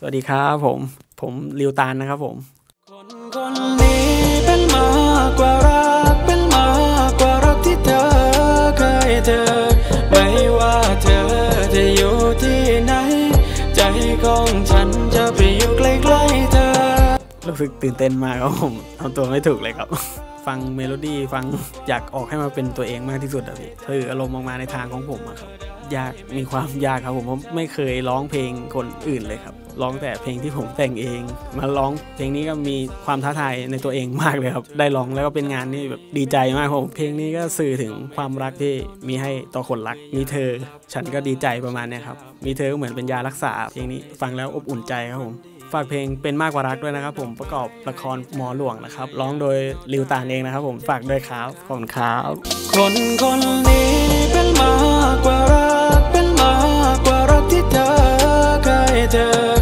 สวัสดีครับผม ผม Lil Tan นะครับผมคนคนนี้เป็นมากกว่ารักเป็นมากกว่ารักที่เธอเคยเจอไม่ว่าเธอจะอยู่ที่ไหน ใจของฉันจะไปอยู่ใกล้ๆเธอรู้สึกตื่นเต้นมากครับผมทำตัวไม่ถูกเลยครับ ฟังเมโลดี้ฟังอยากออกให้มาเป็นตัวเองมากที่สุดอะพี่คืออารมณ์ออกมาในทางของผมอะครับยากมีความยากครับผมผมไม่เคยร้องเพลงคนอื่นเลยครับ ร้องแต่เพลงที่ผมแต่งเอง มาร้องเพลงนี้ก็มีความท้าทายในตัวเองมากเลยครับ ได้ร้องแล้วก็เป็นงานนี่แบบดีใจมากผมเพลงนี้ก็สื่อถึงความรักที่มีให้ต่อคนรัก มีเธอ ฉันก็ดีใจประมาณนี้ครับ มีเธอเหมือนเป็นยารักษา เพลงนี้ฟังแล้วอบอุ่นใจครับผมฝากเพลงเป็นมากกว่ารักด้วยนะครับ ผมประกอบละครหมอหลวงนะครับร้องโดยลิวตานเองนะครับ ผมฝากด้วยครับขอบคุณครับคนคนนี้เป็นมากกว่ารักเป็นมากกว่ารักที่เธอเคยเจอ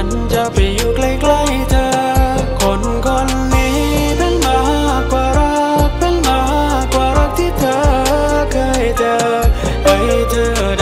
ันจะไปอยู่ใกล้ๆเธอ คนคนนี้เป็นมากกว่ารักเป็นมากกว่ารักที่เธอเคยเจอไปเธอ